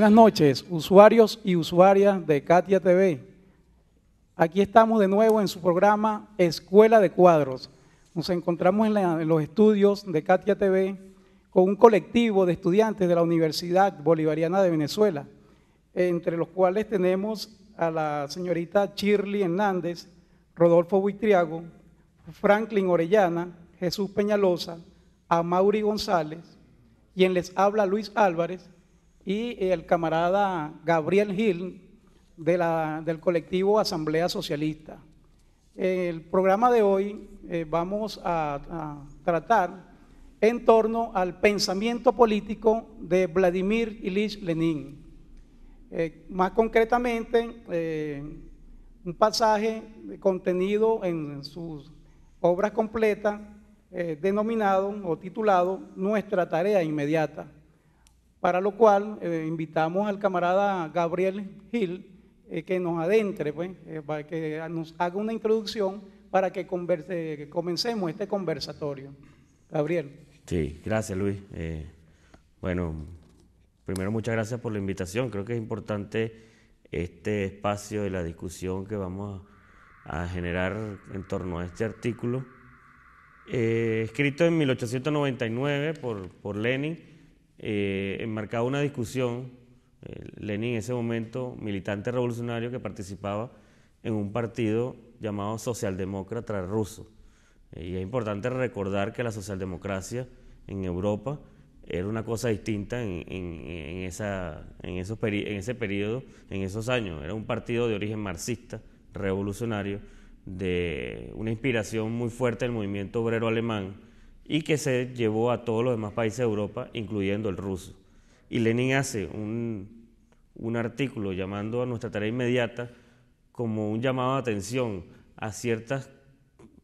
Buenas noches, usuarios y usuarias de Katia TV. Aquí estamos de nuevo en su programa Escuela de Cuadros. Nos encontramos en, los estudios de Katia TV con un colectivo de estudiantes de la Universidad Bolivariana de Venezuela, entre los cuales tenemos a la señorita Shirley Hernández, Rodolfo Buitriago, Franklin Orellana, Jesús Peñalosa, a Mauri González, quien les habla Luis Álvarez, y el camarada Gabriel Gil del colectivo Asamblea Socialista. El programa de hoy eh, vamos a, tratar en torno al pensamiento político de Vladimir Ilich Lenin. Eh, más concretamente, eh, un pasaje contenido en sus obras completas denominado o titulado Nuestra tarea inmediata para lo cual eh, invitamos al camarada Gabriel Gil eh, que nos adentre, pues, eh, que nos haga una introducción para que, comencemos este conversatorio. Gabriel. Sí, gracias Luis. bueno, primero muchas gracias por la invitación. Creo que es importante este espacio de la discusión que vamos a, generar en torno a este artículo. escrito en 1899 por, por Lenin eh, enmarcaba una discusión, eh, Lenin en ese momento, militante revolucionario que participaba en un partido llamado Socialdemócrata Ruso. Eh, y es importante recordar que la socialdemocracia en Europa era una cosa distinta en, esa, en, esos en ese periodo, en esos años. Era un partido de origen marxista, revolucionario, de una inspiración muy fuerte del movimiento obrero alemán, y que se llevó a todos los demás países de Europa, incluyendo el ruso. Y Lenin hace un, un artículo llamando a nuestra tarea inmediata como un llamado de atención a ciertas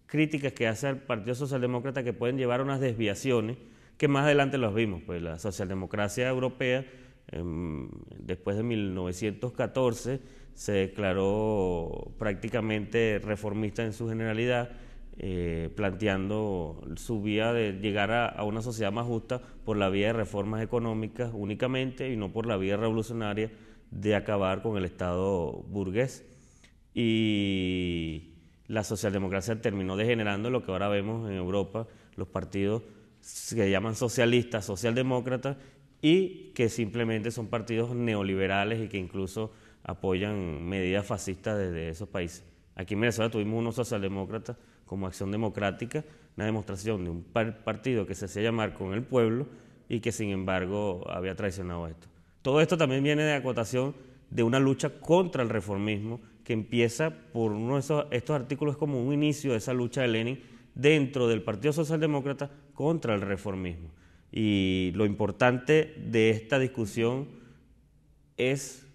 críticas que hace al Partido Socialdemócrata que pueden llevar a unas desviaciones que más adelante las vimos. Pues la socialdemocracia europea, em, después de 1914, se declaró prácticamente reformista en su generalidad eh, planteando su vía de llegar a, una sociedad más justa por la vía de reformas económicas únicamente y no por la vía revolucionaria de acabar con el Estado burgués. Y la socialdemocracia terminó degenerando lo que ahora vemos en Europa, los partidos que llaman socialistas, socialdemócratas, y que simplemente son partidos neoliberales y que incluso apoyan medidas fascistas desde esos países. Aquí en Venezuela tuvimos unos socialdemócratas como acción democrática, una demostración de un partido que se hacía llamar con el pueblo y que sin embargo había traicionado esto. Todo esto también viene de acotación de una lucha contra el reformismo que empieza por uno de esos, estos artículos como un inicio de esa lucha de Lenin dentro del Partido Socialdemócrata contra el reformismo. Y lo importante de esta discusión es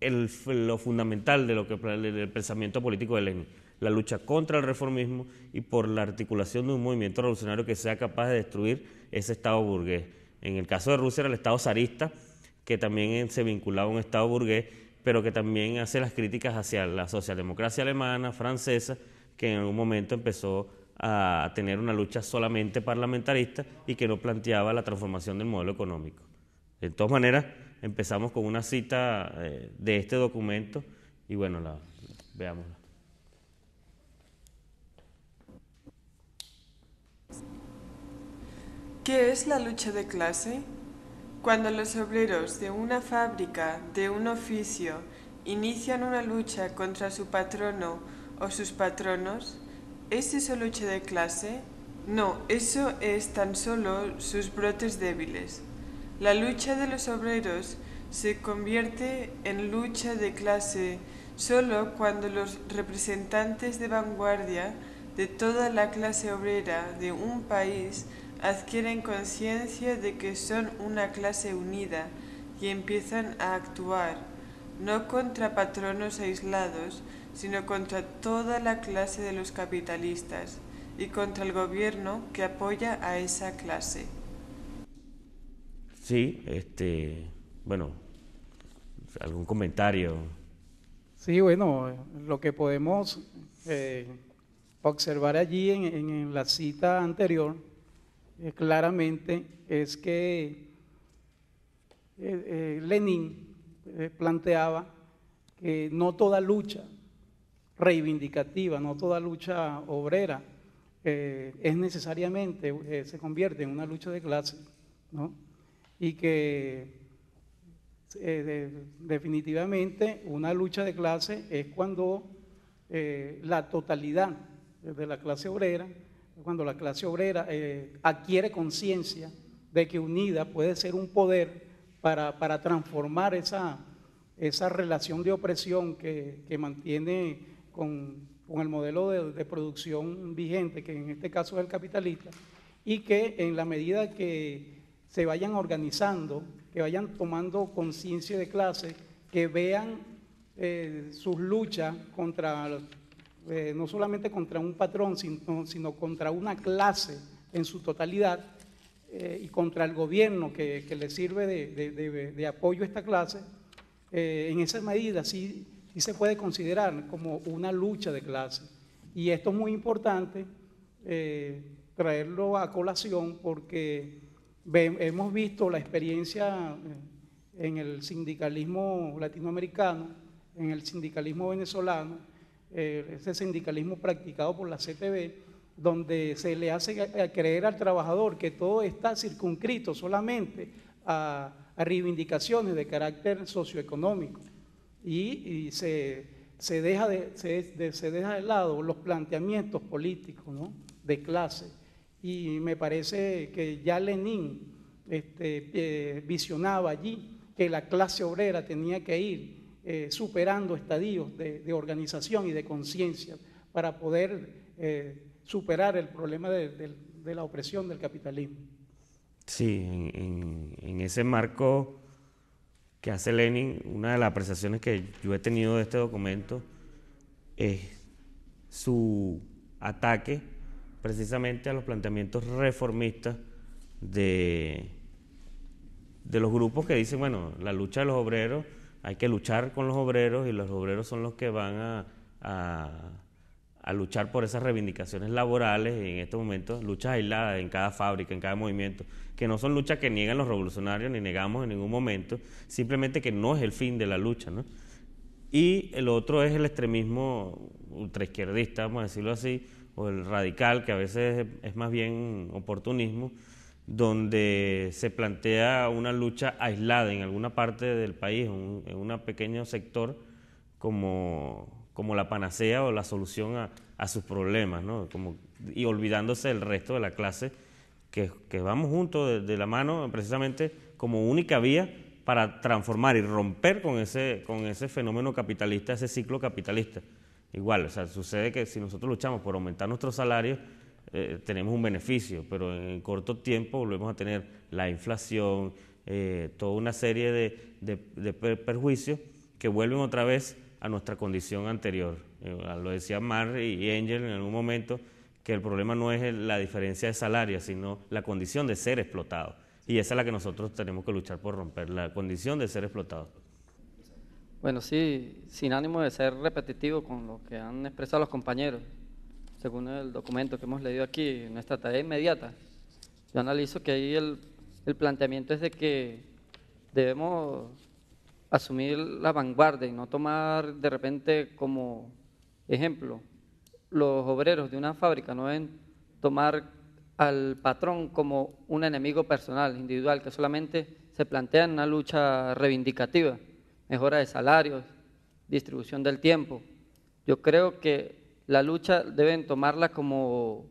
lo fundamental de lo que, del pensamiento político de Lenin la lucha contra el reformismo y por la articulación de un movimiento revolucionario que sea capaz de destruir ese Estado burgués. En el caso de Rusia era el Estado zarista, que también se vinculaba a un Estado burgués, pero que también hace las críticas hacia la socialdemocracia alemana, francesa, que en algún momento empezó a tener una lucha solamente parlamentarista y que no planteaba la transformación del modelo económico. De todas maneras, empezamos con una cita eh, de este documento y bueno, la, veámosla. ¿Qué es la lucha de clase? Cuando los obreros de una fábrica, de un oficio, inician una lucha contra su patrono o sus patronos, ¿es eso lucha de clase? No, eso es tan solo sus brotes débiles. La lucha de los obreros se convierte en lucha de clase solo cuando los representantes de vanguardia de toda la clase obrera de un país adquieren conciencia de que son una clase unida y empiezan a actuar, no contra patronos aislados, sino contra toda la clase de los capitalistas y contra el gobierno que apoya a esa clase. Sí, este, bueno, algún comentario. Sí, bueno, lo que podemos eh, observar allí en la cita anterior eh, claramente es que eh, Lenin planteaba que no toda lucha reivindicativa, no toda lucha obrera es necesariamente, se convierte en una lucha de clase, ¿no? y que definitivamente una lucha de clase es cuando la totalidad de la clase obrera cuando la clase obrera eh, adquiere conciencia de que unida puede ser un poder para, para transformar esa, esa, relación de opresión que, que mantiene con, con, el modelo de, de, producción vigente, que en este caso es el capitalista, y que en la medida que se vayan organizando, que vayan tomando conciencia de clase, que vean eh, sus luchas contra eh, no solamente contra un patrón, sino, contra una clase en su totalidad eh, y contra el gobierno que, le sirve de, apoyo a esta clase, eh, en esa medida sí, sí, se puede considerar como una lucha de clase. Y esto es muy importante traerlo a colación porque hemos visto la experiencia en el sindicalismo latinoamericano, en el sindicalismo venezolano, eh, ese sindicalismo practicado por la CTV, donde se le hace creer al trabajador que todo está circunscrito solamente a, reivindicaciones de carácter socioeconómico y, se, deja de, se, deja de lado los planteamientos políticos de clase. Y me parece que ya Lenin este, eh, visionaba allí que la clase obrera tenía que ir eh, superando estadios de, organización y de conciencia para poder eh, superar el problema de, la opresión del capitalismo. Sí, en, ese marco que hace Lenin, una de las apreciaciones que yo he tenido de este documento es su ataque precisamente a los planteamientos reformistas de, de los grupos que dicen, bueno, la lucha de los obreros hay que luchar con los obreros y los obreros son los que van a, luchar por esas reivindicaciones laborales en estos momentos luchas aisladas en cada fábrica, en cada movimiento, que no son luchas que niegan los revolucionarios ni negamos en ningún momento, simplemente que no es el fin de la lucha. ¿no? Y el otro es el extremismo ultraizquierdista, vamos a decirlo así, o el radical, que a veces es más bien oportunismo, donde se plantea una lucha aislada en alguna parte del país, en un pequeño sector, como, como la panacea o la solución a, a sus problemas, ¿no? como, y olvidándose del resto de la clase, que, que vamos juntos de, la mano precisamente como única vía para transformar y romper con ese, con ese fenómeno capitalista, ese ciclo capitalista. Igual, o sea, sucede que si nosotros luchamos por aumentar nuestros salarios, eh, tenemos un beneficio, pero en corto tiempo volvemos a tener la inflación, eh, toda una serie de, perjuicios que vuelven otra vez a nuestra condición anterior. Eh, lo decía Mar y Angel en algún momento, que el problema no es la diferencia de salario, sino la condición de ser explotado. Y esa es la que nosotros tenemos que luchar por romper, la condición de ser explotado. Bueno, sí, sin ánimo de ser repetitivo con lo que han expresado los compañeros, según el documento que hemos leído aquí, nuestra tarea inmediata, yo analizo que ahí el, planteamiento es de que debemos asumir la vanguardia y no tomar de repente como ejemplo los obreros de una fábrica, no deben tomar al patrón como un enemigo personal, individual, que solamente se plantea en una lucha reivindicativa, mejora de salarios, distribución del tiempo. Yo creo que la lucha deben tomarla como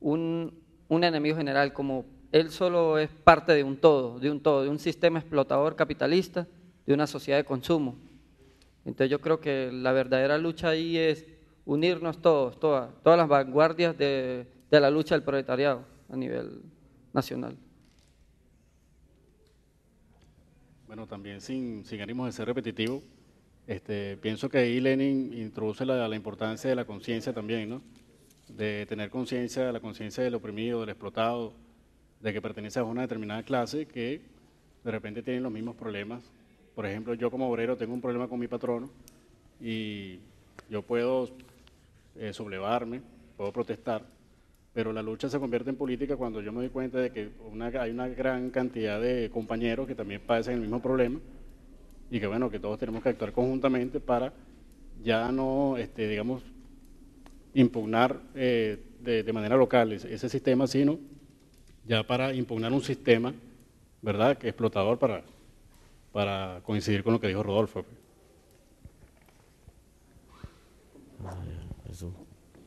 un, enemigo general, como él solo es parte de un todo, de un todo, de un sistema explotador capitalista, de una sociedad de consumo. Entonces yo creo que la verdadera lucha ahí es unirnos todos, todas, todas las vanguardias de, la lucha del proletariado a nivel nacional. Bueno, también sin, sin ánimos de ser repetitivo, este, pienso que ahí Lenin introduce la, importancia de la conciencia también, ¿no? de tener conciencia, la conciencia del oprimido, del explotado, de que pertenece a una determinada clase que de repente tienen los mismos problemas. Por ejemplo, yo como obrero tengo un problema con mi patrono y yo puedo eh, sublevarme, puedo protestar, pero la lucha se convierte en política cuando yo me doy cuenta de que hay una gran cantidad de compañeros que también padecen el mismo problema y que bueno, que todos tenemos que actuar conjuntamente para ya no, este, digamos, impugnar eh, de, manera local ese, sistema, sino ya para impugnar un sistema, ¿verdad?, que explotador para, para coincidir con lo que dijo Rodolfo.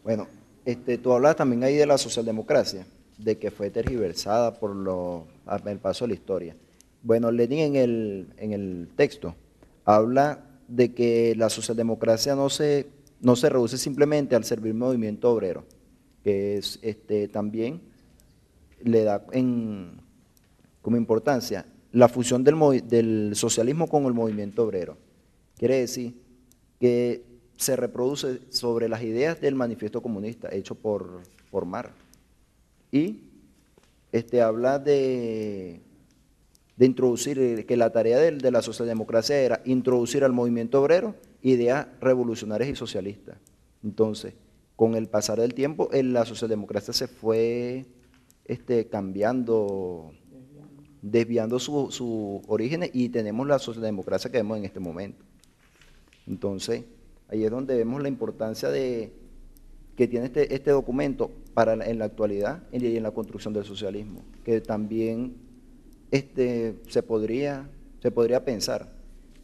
Bueno, este, tú hablas también ahí de la socialdemocracia, de que fue tergiversada por lo, el paso de la historia. Bueno, Lenin en el, en el texto habla de que la socialdemocracia no se, no se reduce simplemente al servir movimiento obrero, que es, este, también le da en, como importancia la fusión del, del socialismo con el movimiento obrero. Quiere decir que se reproduce sobre las ideas del manifiesto comunista hecho por, por Marx. Y este, habla de, de introducir, eh, que la tarea de, la socialdemocracia era introducir al movimiento obrero ideas revolucionarias y socialistas. Entonces, con el pasar del tiempo, la socialdemocracia se fue este, cambiando, desviando sus su orígenes y tenemos la socialdemocracia que vemos en este momento. Entonces, Ahí es donde vemos la importancia de que tiene este, este documento para en la actualidad y en la construcción del socialismo, que también este, se, podría, se podría pensar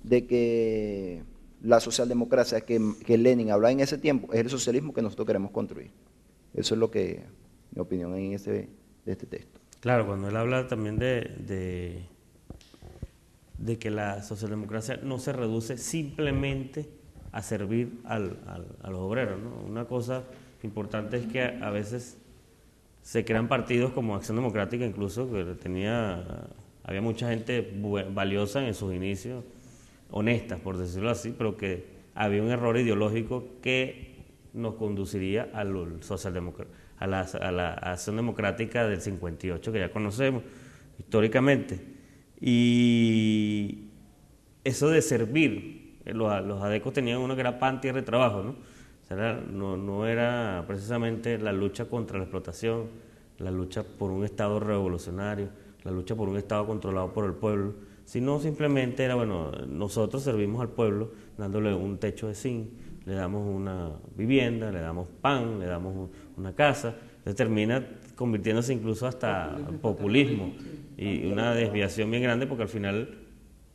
de que la socialdemocracia que, que Lenin hablaba en ese tiempo es el socialismo que nosotros queremos construir. Eso es lo que, mi opinión en este, de este texto. Claro, cuando él habla también de, de, de que la socialdemocracia no se reduce simplemente a servir al, a los obreros. Una cosa importante es que a, veces se crean partidos como Acción Democrática, incluso, que tenía, había mucha gente valiosa en sus inicios, honestas, por decirlo así, pero que había un error ideológico que nos conduciría al a la, a la acción democrática del 58, que ya conocemos históricamente. Y eso de servir los, los adecos tenían que era pan, y trabajo, ¿no? No, no era precisamente la lucha contra la explotación, la lucha por un Estado revolucionario, la lucha por un Estado controlado por el pueblo, sino simplemente era, bueno, nosotros servimos al pueblo dándole un techo de zinc, le damos una vivienda, le damos pan, le damos una casa, se termina convirtiéndose incluso hasta populismo y una desviación bien grande porque al final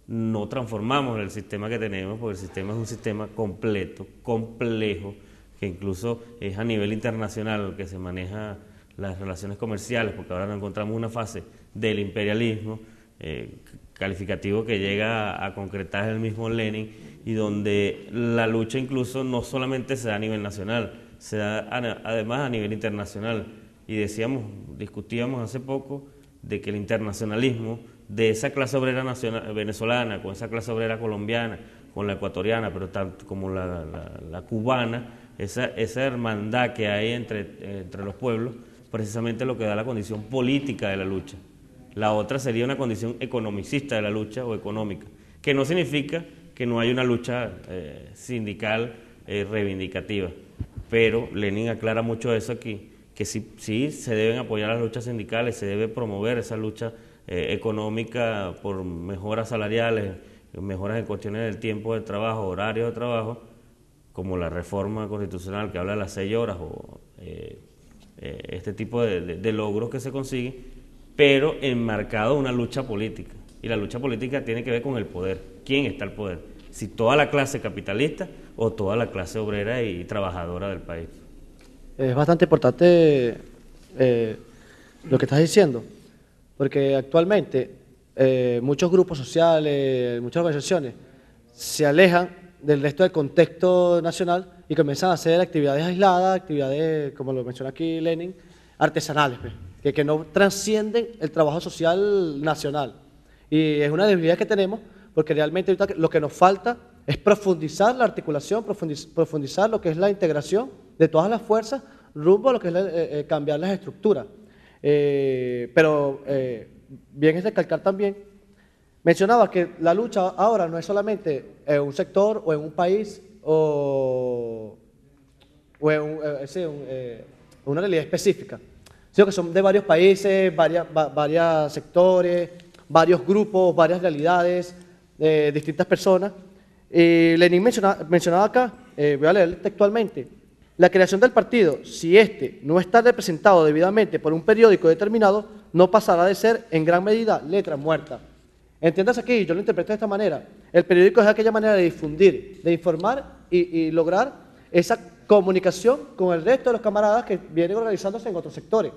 no transformamos el sistema que tenemos, porque el sistema es un sistema completo, complejo, que incluso es a nivel internacional que se maneja las relaciones comerciales, porque ahora nos encontramos una fase del imperialismo eh, calificativo que llega a, concretar el mismo Lenin y donde la lucha incluso no solamente se da a nivel nacional, se da además a nivel internacional. Y decíamos, discutíamos hace poco de que el internacionalismo de esa clase obrera nacional, venezolana, con esa clase obrera colombiana, con la ecuatoriana, pero tanto como la, cubana, esa, esa, hermandad que hay entre, entre los pueblos, precisamente lo que da la condición política de la lucha. La otra sería una condición economicista de la lucha o económica, que no significa que no hay una lucha eh, sindical eh, reivindicativa. Pero Lenin aclara mucho eso aquí, que sí, sí se deben apoyar las luchas sindicales, se debe promover esa lucha eh, económica por mejoras salariales, mejoras en cuestiones del tiempo de trabajo, horario de trabajo, como la reforma constitucional que habla de las seis horas o eh, eh, este tipo de, logros que se consiguen, pero enmarcado una lucha política. Y la lucha política tiene que ver con el poder. ¿Quién está al poder? Si toda la clase capitalista o toda la clase obrera y trabajadora del país. Es bastante importante lo que estás diciendo, porque actualmente eh, muchos grupos sociales, muchas organizaciones se alejan del resto del contexto nacional y comienzan a hacer actividades aisladas, actividades, como lo menciona aquí Lenin, artesanales, pues, que, no trascienden el trabajo social nacional. Y es una debilidad que tenemos porque realmente lo que nos falta es profundizar la articulación, profundizar lo que es la integración de todas las fuerzas rumbo a lo que es eh, eh, cambiar las estructuras. Eh, pero eh, bien es recalcar también, mencionaba que la lucha ahora no es solamente en un sector o en un país o, en eh, una realidad específica, sino que son de varios países, varios sectores, varios grupos, varias realidades, de distintas personas. Y Lenin mencionaba, acá, voy a leer textualmente, la creación del partido, si éste no está representado debidamente por un periódico determinado, no pasará de ser en gran medida letra muerta. Entiendas aquí, yo lo interpreto de esta manera. El periódico es aquella manera de difundir, de informar y, lograr esa comunicación con el resto de los camaradas que vienen organizándose en otros sectores.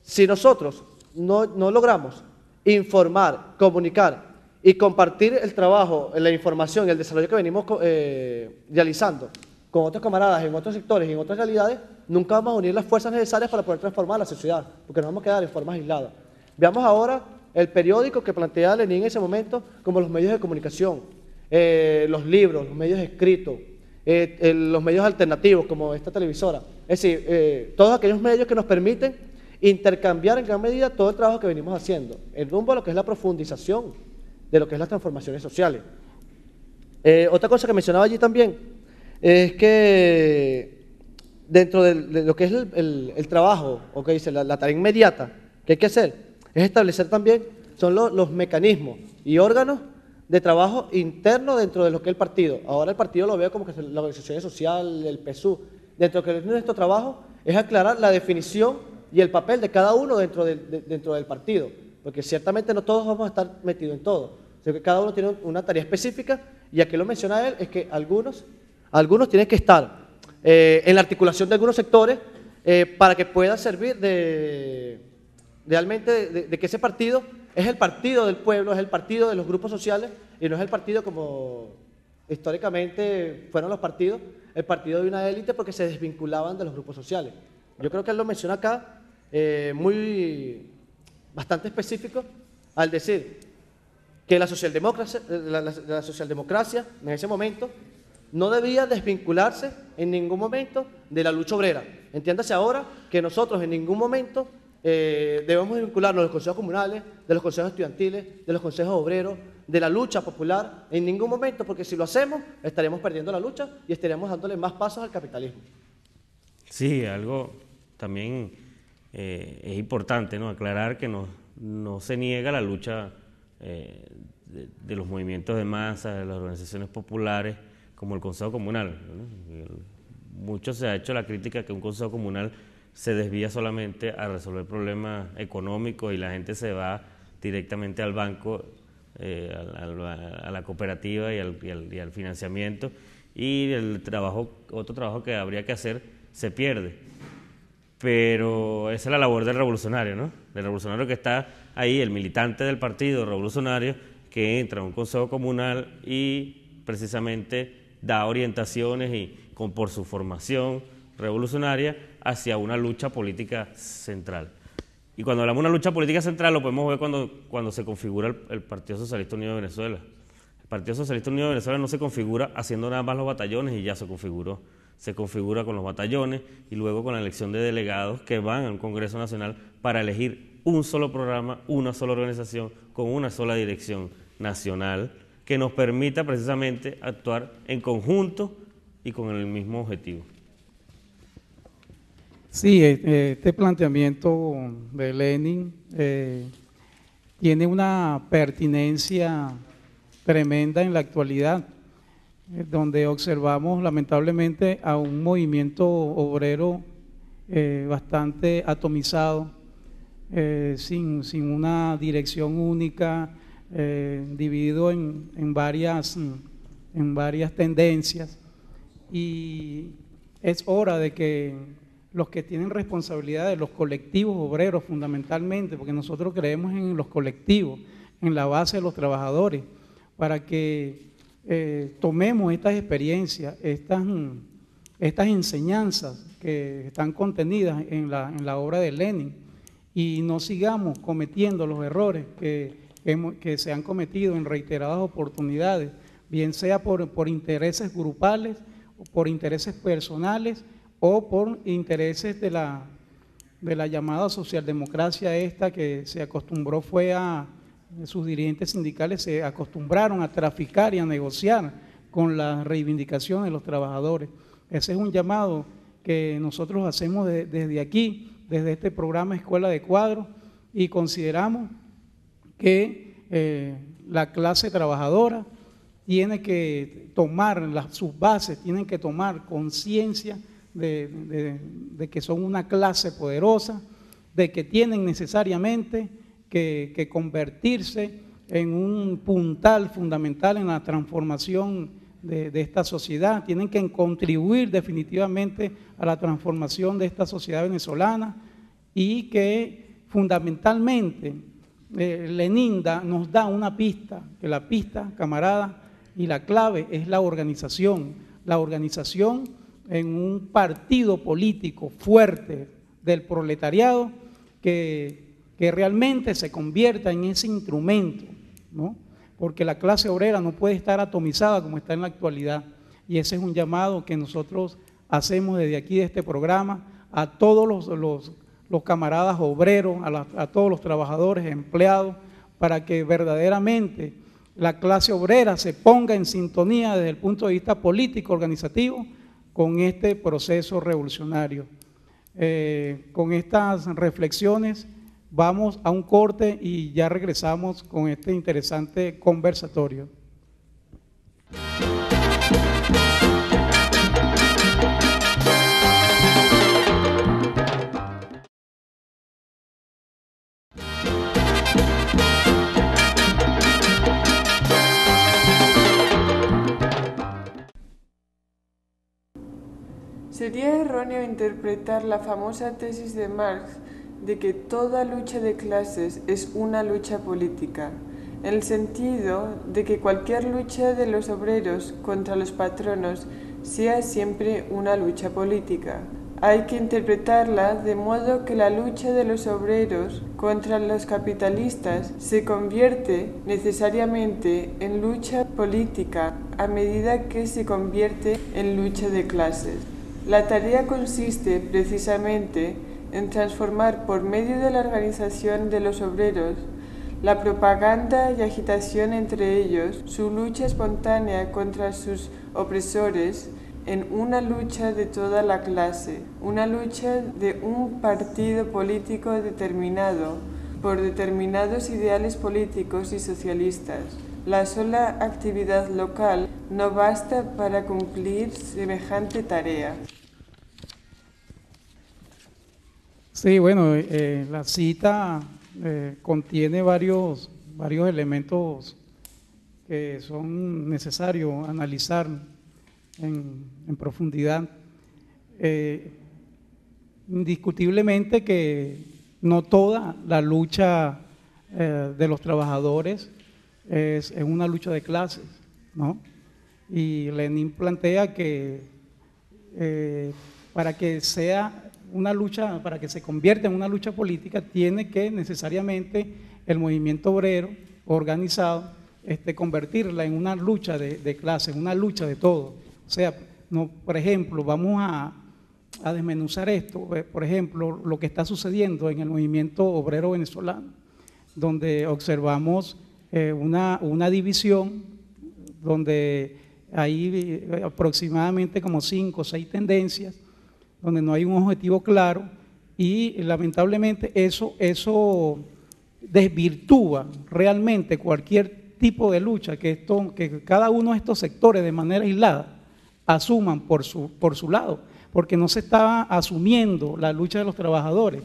Si nosotros no, logramos informar, comunicar y compartir el trabajo, la información y el desarrollo que venimos eh, realizando con otros camaradas en otros sectores y en otras realidades, nunca vamos a unir las fuerzas necesarias para poder transformar la sociedad, porque nos vamos a quedar en formas aisladas. Veamos ahora el periódico que plantea Lenin en ese momento como los medios de comunicación, eh, los libros, los medios escritos, eh, los medios alternativos como esta televisora. Es decir, todos aquellos medios que nos permiten intercambiar en gran medida todo el trabajo que venimos haciendo, en rumbo a lo que es la profundización de lo que es las transformaciones sociales. Eh, otra cosa que mencionaba allí también es que dentro de, lo que es el, trabajo, o que dice la, tarea inmediata que hay que hacer, es establecer también son los mecanismos y órganos de trabajo interno dentro de lo que es el partido. Ahora el partido lo veo como que la organización social, el PSU. Dentro de nuestro trabajo es aclarar la definición y el papel de cada uno dentro, dentro del partido porque ciertamente no todos vamos a estar metidos en todo, que cada uno tiene una tarea específica y aquí lo menciona él es que algunos, algunos tienen que estar eh, en la articulación de algunos sectores eh, para que pueda servir de realmente de, que ese partido es el partido del pueblo, es el partido de los grupos sociales y no es el partido como históricamente fueron los partidos, el partido de una élite porque se desvinculaban de los grupos sociales. Yo creo que él lo menciona acá eh, muy bastante específico al decir que la socialdemocracia, la, socialdemocracia en ese momento no debía desvincularse en ningún momento de la lucha obrera. Entiéndase ahora que nosotros en ningún momento eh, debemos vincularnos de los consejos comunales, de los consejos estudiantiles, de los consejos obreros, de la lucha popular, en ningún momento, porque si lo hacemos estaremos perdiendo la lucha y estaríamos dándole más pasos al capitalismo. Sí, algo también eh, es importante ¿no? aclarar que no, no, se niega la lucha eh, de, los movimientos de masa, de las organizaciones populares, como el Consejo Comunal. Mucho se ha hecho la crítica que un Consejo Comunal se desvía solamente a resolver problemas económicos y la gente se va directamente al banco, eh, a, la cooperativa y al, financiamiento y el trabajo, otro trabajo que habría que hacer se pierde pero esa es la labor del revolucionario, ¿no? Del revolucionario que está ahí, el militante del partido revolucionario, que entra a un consejo comunal y precisamente da orientaciones y con, por su formación revolucionaria hacia una lucha política central. Y cuando hablamos de una lucha política central lo podemos ver cuando, cuando se configura el, el Partido Socialista Unido de Venezuela. El Partido Socialista Unido de Venezuela no se configura haciendo nada más los batallones y ya se configuró se configura con los batallones y luego con la elección de delegados que van al Congreso Nacional para elegir un solo programa, una sola organización, con una sola dirección nacional que nos permita precisamente actuar en conjunto y con el mismo objetivo. Sí, eh, eh, este planteamiento de Lenin eh, tiene una pertinencia tremenda en la actualidad donde observamos lamentablemente a un movimiento obrero bastante atomizado, eh, sin, una dirección única, dividido en, varias, en varias tendencias. Y es hora de que los que tienen responsabilidad de los colectivos obreros fundamentalmente, porque nosotros creemos en los colectivos, en la base de los trabajadores, para que eh, tomemos estas experiencias, estas, estas enseñanzas que están contenidas en la, en la obra de Lenin y no sigamos cometiendo los errores que, que se han cometido en reiteradas oportunidades, bien sea por, por intereses grupales, por intereses personales o por intereses de la, de la llamada socialdemocracia esta que se acostumbró fue a sus dirigentes sindicales se acostumbraron a traficar y a negociar con la reivindicación de los trabajadores. Ese es un llamado que nosotros hacemos desde aquí desde este programa Escuela de Cuadros y consideramos que eh, la clase trabajadora tiene que tomar sus bases, tienen que tomar conciencia de, que son una clase poderosa, de que tienen necesariamente que, convertirse en un puntal fundamental en la transformación de, esta sociedad, tienen que contribuir definitivamente a la transformación de esta sociedad venezolana y que fundamentalmente eh, Lenin nos da una pista, que la pista, camarada, y la clave es la organización, la organización en un partido político fuerte del proletariado que, que realmente se convierta en ese instrumento, ¿no? porque la clase obrera no puede estar atomizada como está en la actualidad. Y ese es un llamado que nosotros hacemos desde aquí, de este programa, a todos los, camaradas obreros, a, a todos los trabajadores, empleados, para que verdaderamente la clase obrera se ponga en sintonía desde el punto de vista político, organizativo, con este proceso revolucionario. Eh, con estas reflexiones vamos a un corte y ya regresamos con este interesante conversatorio. Erróneo interpretar la famosa tesis de Marx de que toda lucha de clases es una lucha política, en el sentido de que cualquier lucha de los obreros contra los patronos sea siempre una lucha política. Hay que interpretarla de modo que la lucha de los obreros contra los capitalistas se convierte necesariamente en lucha política a medida que se convierte en lucha de clases. La tarea consiste precisamente en transformar por medio de la organización de los obreros la propaganda y agitación entre ellos, su lucha espontánea contra sus opresores, en una lucha de toda la clase, una lucha de un partido político determinado por determinados ideales políticos y socialistas. La sola actividad local no basta para cumplir semejante tarea. Sí, bueno, eh, la cita eh, contiene varios, varios elementos que son necesarios analizar en, profundidad. Eh, indiscutiblemente que no toda la lucha de los trabajadores es, es, una lucha de clases, ¿no? Y Lenin plantea que para que sea una lucha, para que se convierta en una lucha política, tiene que necesariamente el movimiento obrero organizado este, convertirla en una lucha de, de clase, en una lucha de todo. O sea, no, por ejemplo, vamos a, desmenuzar esto, eh, por ejemplo, lo que está sucediendo en el movimiento obrero venezolano, donde observamos eh, una, una división donde hay eh, aproximadamente como cinco o seis tendencias donde no hay un objetivo claro y lamentablemente eso, eso desvirtúa realmente cualquier tipo de lucha que, esto, que cada uno de estos sectores de manera aislada asuman por su, por su lado, porque no se estaba asumiendo la lucha de los trabajadores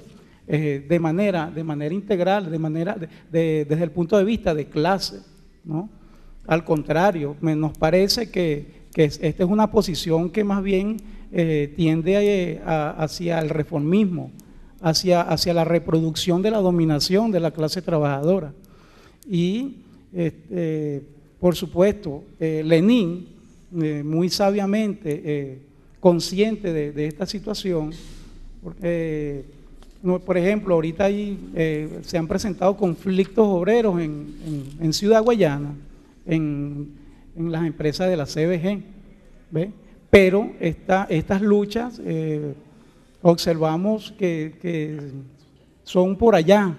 eh, de, manera, de manera integral, de manera, desde el punto de vista de clase. ¿no? Al contrario, nos parece que, que esta es una posición que más bien eh, tiende eh, hacia el reformismo, hacia, la reproducción de la dominación de la clase trabajadora. Y, este, por supuesto, eh, Lenin, muy sabiamente, consciente de, esta situación, por ejemplo, ahorita ahí, se han presentado conflictos obreros en, Ciudad Guayana, en, en, las empresas de la CBG. ¿ve? Pero estas luchas eh, observamos que, son por allá,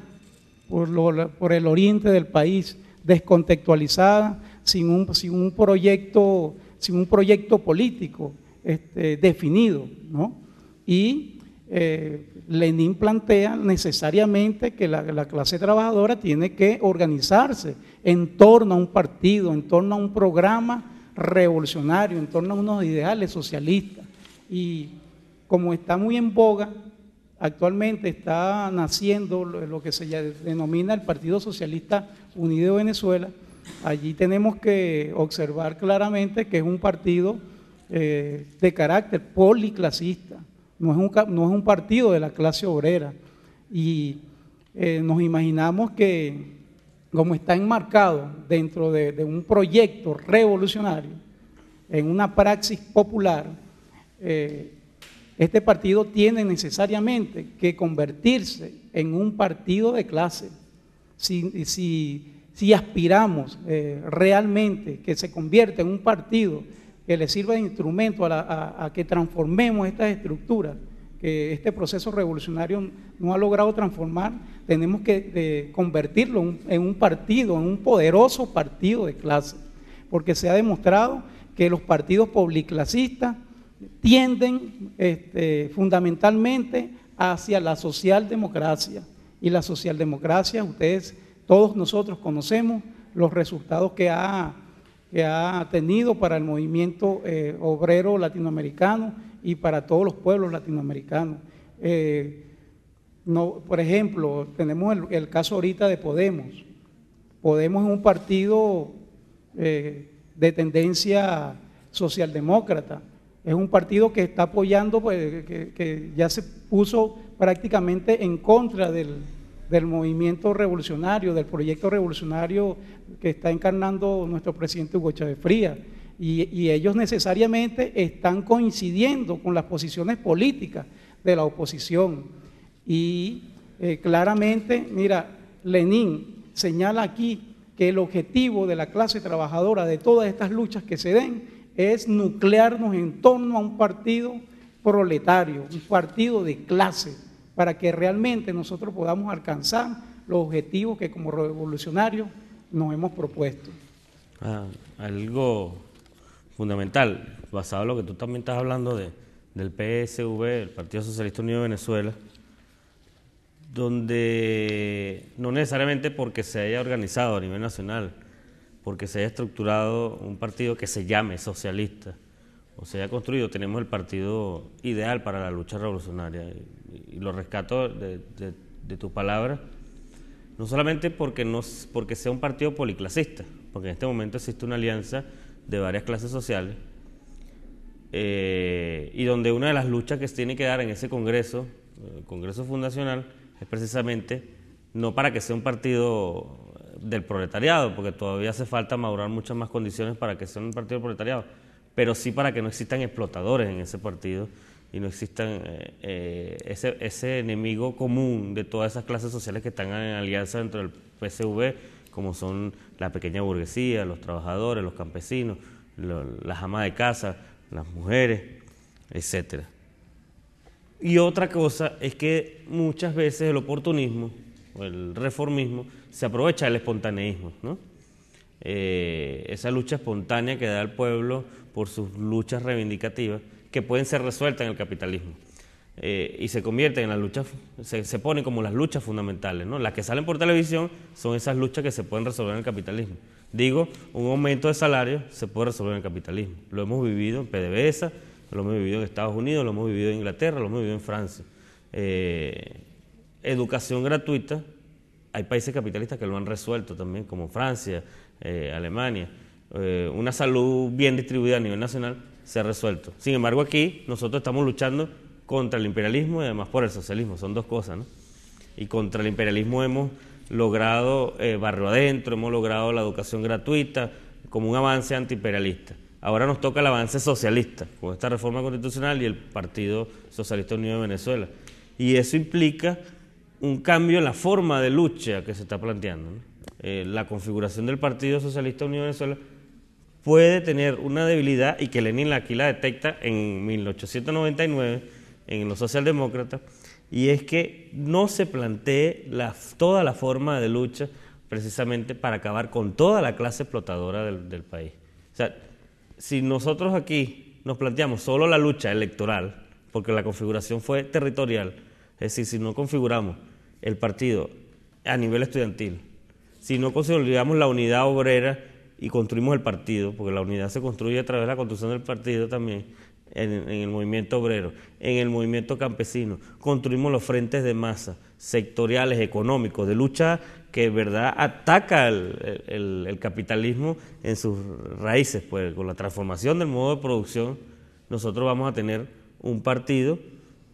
por, el oriente del país, descontextualizadas, sin un, proyecto, sin un proyecto político este, definido. ¿no? Y eh, Lenin plantea necesariamente que la, clase trabajadora tiene que organizarse en torno a un partido, en torno a un programa revolucionario, en torno a unos ideales socialistas. Y como está muy en boga, actualmente está naciendo lo que se denomina el Partido Socialista Unido de Venezuela, allí tenemos que observar claramente que es un partido eh, de carácter policlasista, no es, un, no es un partido de la clase obrera. Y eh, nos imaginamos que, como está enmarcado dentro de, un proyecto revolucionario, en una praxis popular, eh, este partido tiene necesariamente que convertirse en un partido de clase. Si, aspiramos eh, realmente que se convierta en un partido que le sirva de instrumento a, que transformemos estas estructuras, que este proceso revolucionario no ha logrado transformar, tenemos que convertirlo en un partido, en un poderoso partido de clase, porque se ha demostrado que los partidos policlasistas tienden este, fundamentalmente hacia la socialdemocracia. Y la socialdemocracia, ustedes, todos nosotros conocemos los resultados que ha, que ha tenido para el movimiento eh, obrero latinoamericano y para todos los pueblos latinoamericanos. Eh, no, por ejemplo, tenemos el, caso ahorita de Podemos. Podemos es un partido eh, de tendencia socialdemócrata es un partido que está apoyando, pues, que, ya se puso prácticamente en contra del, movimiento revolucionario, del proyecto revolucionario que está encarnando nuestro presidente Hugo Chávez Frías. Y, ellos necesariamente están coincidiendo con las posiciones políticas de la oposición. Y eh, claramente, mira, Lenin señala aquí que el objetivo de la clase trabajadora de todas estas luchas que se den es nuclearnos en torno a un partido proletario, un partido de clase, para que realmente nosotros podamos alcanzar los objetivos que como revolucionarios nos hemos propuesto. Ah, algo fundamental, basado en lo que tú también estás hablando de, del PSV, el Partido Socialista Unido de Venezuela, donde no necesariamente porque se haya organizado a nivel nacional, porque se haya estructurado un partido que se llame socialista o se haya construido, tenemos el partido ideal para la lucha revolucionaria. Y, lo rescato de, tu palabra, no solamente porque, no, porque sea un partido policlasista, porque en este momento existe una alianza de varias clases sociales, eh, y donde una de las luchas que se tiene que dar en ese Congreso, el Congreso Fundacional, es precisamente no para que sea un partido del proletariado, porque todavía hace falta madurar muchas más condiciones para que sea un partido del proletariado, pero sí para que no existan explotadores en ese partido y no existan eh, eh, ese, ese, enemigo común de todas esas clases sociales que están en alianza dentro del PSV, como son la pequeña burguesía, los trabajadores, los campesinos, las amas de casa, las mujeres, etcétera. Y otra cosa es que muchas veces el oportunismo o el reformismo se aprovecha del espontaneísmo, ¿no? Eh, esa lucha espontánea que da el pueblo por sus luchas reivindicativas, que pueden ser resueltas en el capitalismo. Eh, y se convierten en las luchas, se, se, ponen como las luchas fundamentales, ¿no? Las que salen por televisión son esas luchas que se pueden resolver en el capitalismo. Digo, un aumento de salario se puede resolver en el capitalismo. Lo hemos vivido en PDVSA, lo hemos vivido en Estados Unidos, lo hemos vivido en Inglaterra, lo hemos vivido en Francia. Eh, educación gratuita hay países capitalistas que lo han resuelto también, como Francia, eh, Alemania. Eh, una salud bien distribuida a nivel nacional se ha resuelto. Sin embargo, aquí nosotros estamos luchando contra el imperialismo y además por el socialismo, son dos cosas, ¿no? Y contra el imperialismo hemos logrado eh, barrio adentro, hemos logrado la educación gratuita como un avance antiimperialista. Ahora nos toca el avance socialista con esta reforma constitucional y el Partido Socialista Unido de Venezuela. Y eso implica un cambio en la forma de lucha que se está planteando. Eh, la configuración del Partido Socialista Unido de Venezuela puede tener una debilidad y que Lenin aquí la detecta en 1899 en los socialdemócratas, y es que no se plantee toda la forma de lucha precisamente para acabar con toda la clase explotadora del, país. O sea, si nosotros aquí nos planteamos solo la lucha electoral, porque la configuración fue territorial. Es decir, si no configuramos el partido a nivel estudiantil, si no consolidamos la unidad obrera y construimos el partido, porque la unidad se construye a través de la construcción del partido también, en, el movimiento obrero, en el movimiento campesino, construimos los frentes de masa, sectoriales, económicos, de lucha que verdad ataca el, capitalismo en sus raíces, pues con la transformación del modo de producción, nosotros vamos a tener un partido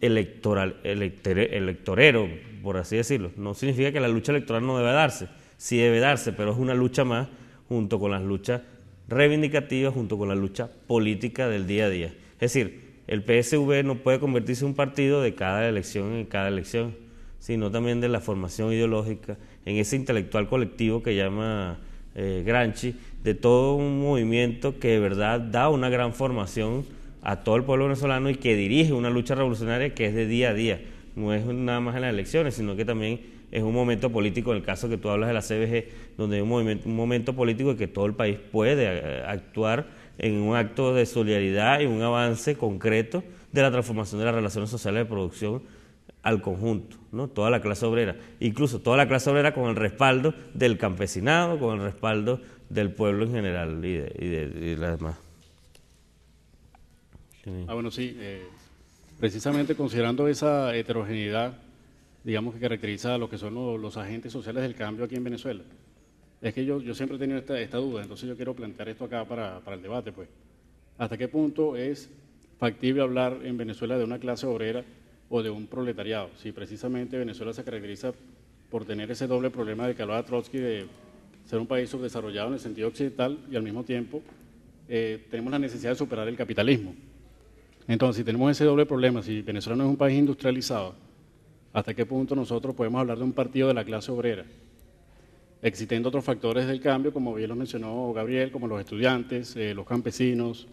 electoral, electorero, por así decirlo. No significa que la lucha electoral no debe darse, sí debe darse, pero es una lucha más junto con las luchas reivindicativas, junto con la lucha política del día a día. Es decir, el PSV no puede convertirse en un partido de cada elección en cada elección, sino también de la formación ideológica, en ese intelectual colectivo que llama eh, Granchi, de todo un movimiento que de verdad da una gran formación a todo el pueblo venezolano y que dirige una lucha revolucionaria que es de día a día. No es nada más en las elecciones, sino que también es un momento político, en el caso que tú hablas de la CBG, donde hay un, movimiento, un momento político en que todo el país puede eh, actuar en un acto de solidaridad y un avance concreto de la transformación de las relaciones sociales de producción al conjunto, ¿no? toda la clase obrera, incluso toda la clase obrera con el respaldo del campesinado, con el respaldo del pueblo en general y de, las demás. Ah, bueno, sí, eh, precisamente considerando esa heterogeneidad, digamos que caracteriza a lo que son los, agentes sociales del cambio aquí en Venezuela. Es que yo, yo siempre he tenido esta, esta duda, entonces yo quiero plantear esto acá para, para el debate, pues. ¿Hasta qué punto es factible hablar en Venezuela de una clase obrera o de un proletariado. Si precisamente Venezuela se caracteriza por tener ese doble problema de que hablaba Trotsky de ser un país subdesarrollado en el sentido occidental y al mismo tiempo eh, tenemos la necesidad de superar el capitalismo. Entonces, si tenemos ese doble problema, si Venezuela no es un país industrializado, ¿hasta qué punto nosotros podemos hablar de un partido de la clase obrera? Existiendo otros factores del cambio, como bien lo mencionó Gabriel, como los estudiantes, eh, los campesinos,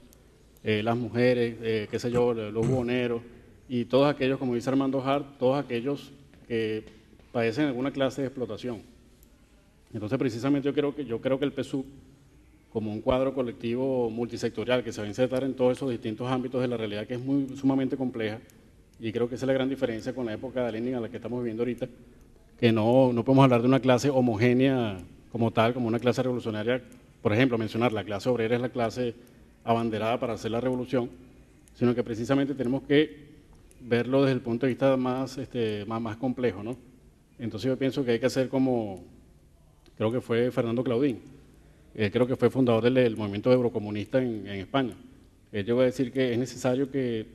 eh, las mujeres, qué sé yo, los buhoneros, y todos aquellos, como dice Armando Hart, todos aquellos que padecen alguna clase de explotación. Entonces, precisamente yo creo que, yo creo que el PSU, como un cuadro colectivo multisectorial que se va a insertar en todos esos distintos ámbitos de la realidad que es muy sumamente compleja, y creo que esa es la gran diferencia con la época de Lenin a la que estamos viviendo ahorita, que no, no podemos hablar de una clase homogénea como tal, como una clase revolucionaria, por ejemplo, mencionar la clase obrera es la clase abanderada para hacer la revolución, sino que precisamente tenemos que verlo desde el punto de vista más, este, más, más complejo, ¿no? Entonces yo pienso que hay que hacer como, creo que fue Fernando Claudín, eh, creo que fue fundador del, movimiento eurocomunista en, en, España. Él llegó a decir que es necesario que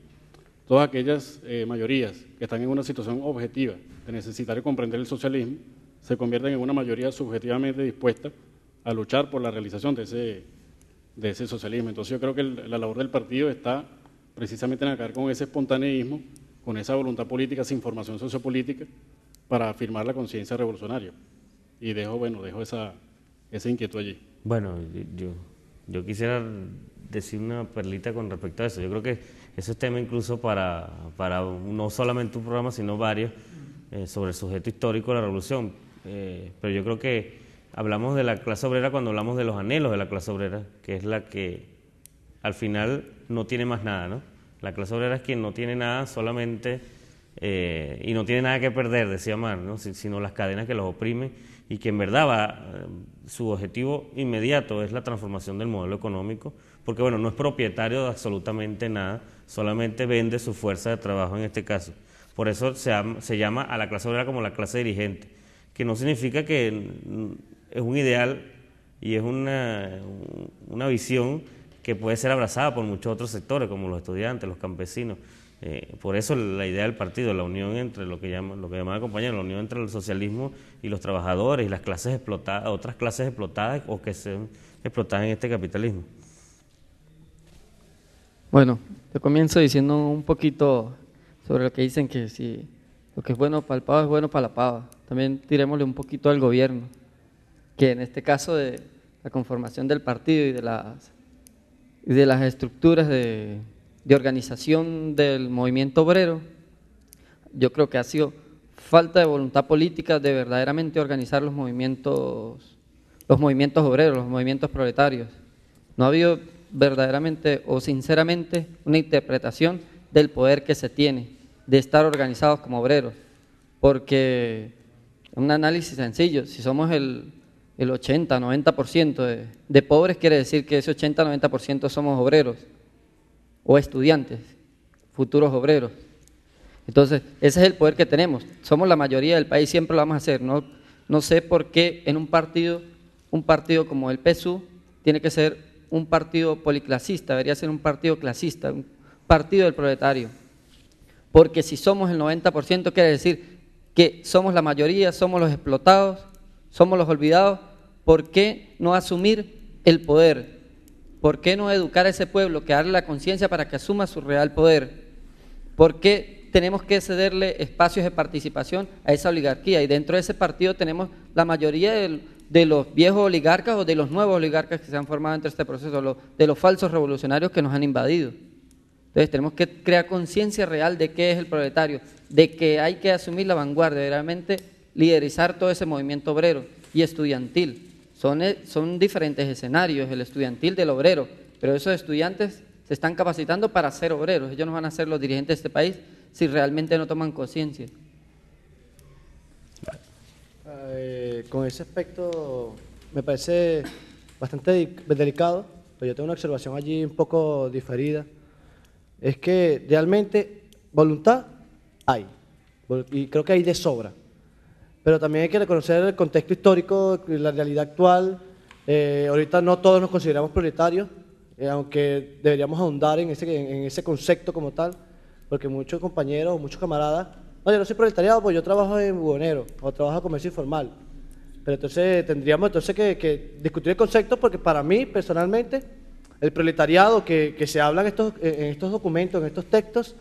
todas aquellas eh, mayorías que están en una situación objetiva de necesitar y comprender el socialismo se conviertan en una mayoría subjetivamente dispuesta a luchar por la realización de ese, de ese socialismo. Entonces yo creo que la labor del partido está precisamente en acabar con ese espontaneísmo, con esa voluntad política, esa información sociopolítica, para afirmar la conciencia revolucionaria. Y dejo, bueno, dejo esa, esa inquietud allí. Bueno, yo, yo quisiera decir una perlita con respecto a eso. Yo creo que ese es tema incluso para, para no solamente un programa, sino varios, eh, sobre el sujeto histórico de la revolución. Eh, pero yo creo que hablamos de la clase obrera cuando hablamos de los anhelos de la clase obrera, que es la que al final no tiene más nada, ¿no? La clase obrera es quien no tiene nada solamente eh, y no tiene nada que perder, decía Mar, ¿no? sino las cadenas que los oprimen y que en verdad va, su objetivo inmediato es la transformación del modelo económico, porque bueno, no es propietario de absolutamente nada, solamente vende su fuerza de trabajo en este caso. Por eso se, se llama a la clase obrera como la clase dirigente, que no significa que es un ideal y es una, una visión que puede ser abrazada por muchos otros sectores, como los estudiantes, los campesinos. Eh, por eso la idea del partido, la unión entre lo que llama, lo que llamaba compañero, la unión entre el socialismo y los trabajadores y las clases explotadas, otras clases explotadas o que se explotadas en este capitalismo. Bueno, te comienzo diciendo un poquito sobre lo que dicen que si lo que es bueno para el pavo es bueno para la pava. También tirémosle un poquito al gobierno, que en este caso de la conformación del partido y de las de las estructuras de, organización del movimiento obrero, yo creo que ha sido falta de voluntad política de verdaderamente organizar los movimientos, los movimientos obreros, los movimientos proletarios. No ha habido verdaderamente o sinceramente una interpretación del poder que se tiene, de estar organizados como obreros. Porque un análisis sencillo, si somos el, el 80, 90% de, de pobres, quiere decir que ese 80, 90% somos obreros o estudiantes, futuros obreros. Entonces, ese es el poder que tenemos. Somos la mayoría del país, siempre lo vamos a hacer. No, no sé por qué en un partido, un partido como el PSU, tiene que ser un partido policlasista, debería ser un partido clasista, partido del proletario. Porque si somos el 90%, quiere decir que somos la mayoría, somos los explotados, somos los olvidados. ¿Por qué no asumir el poder? ¿Por qué no educar a ese pueblo, que darle la conciencia para que asuma su real poder? ¿Por qué tenemos que cederle espacios de participación a esa oligarquía? Y dentro de ese partido tenemos la mayoría de, los viejos oligarcas o de los nuevos oligarcas que se han formado entre este proceso, de los falsos revolucionarios que nos han invadido. Entonces tenemos que crear conciencia real de qué es el proletario, de que hay que asumir la vanguardia, realmente liderizar todo ese movimiento obrero y estudiantil. Son, eh, son diferentes escenarios, el estudiantil del obrero, pero esos estudiantes se están capacitando para ser obreros. Ellos no van a ser los dirigentes de este país si realmente no toman conciencia. Eh, con ese aspecto me parece bastante delicado, pero yo tengo una observación allí un poco diferida es que realmente voluntad hay, y creo que hay de sobra. Pero también hay que reconocer el contexto histórico, la realidad actual. Eh, ahorita no todos nos consideramos prioritarios, eh, aunque deberíamos ahondar en ese, en ese concepto como tal, porque muchos compañeros, muchos camaradas, no, yo no soy proletariado, pues yo trabajo en buhonero o trabajo en comercio informal. Pero entonces tendríamos entonces que, que discutir el concepto porque para mí, personalmente, el proletariado que, se habla en estos, en estos documentos, en estos textos,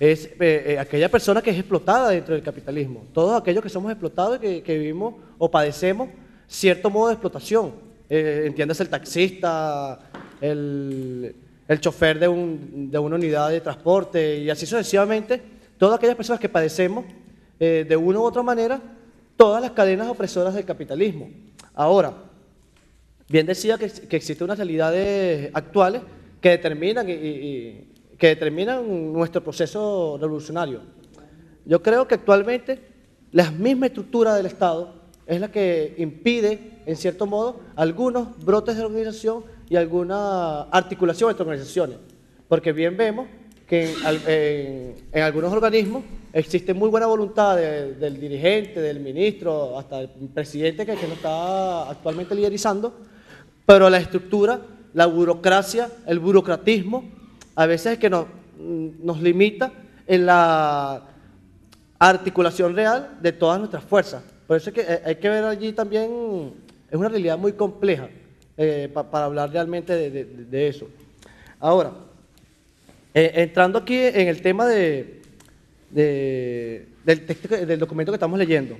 es eh, eh, aquella persona que es explotada dentro del capitalismo. Todos aquellos que somos explotados y que, vivimos o padecemos cierto modo de explotación. Eh, entiendes el taxista, el, chofer de, de, una unidad de transporte y así sucesivamente. Todas aquellas personas que padecemos de una u otra manera todas las cadenas opresoras del capitalismo. Ahora, Bien decía que, existen unas realidades actuales que determinan, y, que determinan nuestro proceso revolucionario. Yo creo que actualmente la misma estructura del Estado es la que impide, en cierto modo, algunos brotes de organización y alguna articulación entre organizaciones. Porque bien vemos que en, algunos organismos existe muy buena voluntad del dirigente, del ministro, hasta el presidente que, que está actualmente liderizando, pero la estructura, la burocracia, el burocratismo, a veces es que nos, nos limita en la articulación real de todas nuestras fuerzas. Por eso es que eh, hay que ver allí también, es una realidad muy compleja eh, para hablar realmente de, eso. Ahora, eh, entrando aquí en el tema de, del documento que estamos leyendo,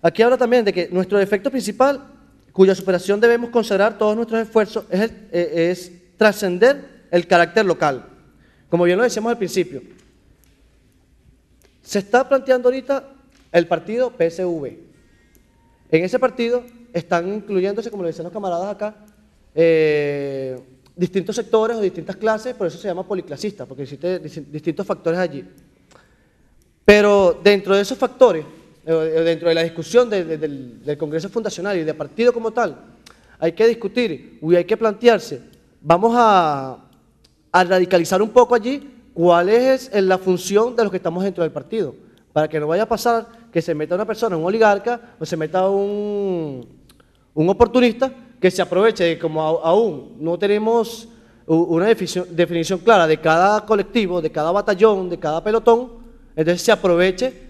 aquí habla también de que nuestro defecto principal cuya superación debemos consagrar todos nuestros esfuerzos, es, eh, es trascender el carácter local. Como bien lo decíamos al principio, se está planteando ahorita el partido PSV. En ese partido están incluyéndose, como lo decían los camaradas acá, eh, distintos sectores o distintas clases, por eso se llama policlasista, porque existen distintos factores allí. Pero dentro de esos factores dentro de la discusión del, Congreso Fundacional y del partido como tal, hay que discutir y hay que plantearse, vamos a, radicalizar un poco allí cuál es la función de los que estamos dentro del partido, para que no vaya a pasar que se meta una persona, un oligarca, o se meta un, un oportunista que se aproveche como aún no tenemos una definición clara de cada colectivo, de cada batallón, de cada pelotón, entonces se aproveche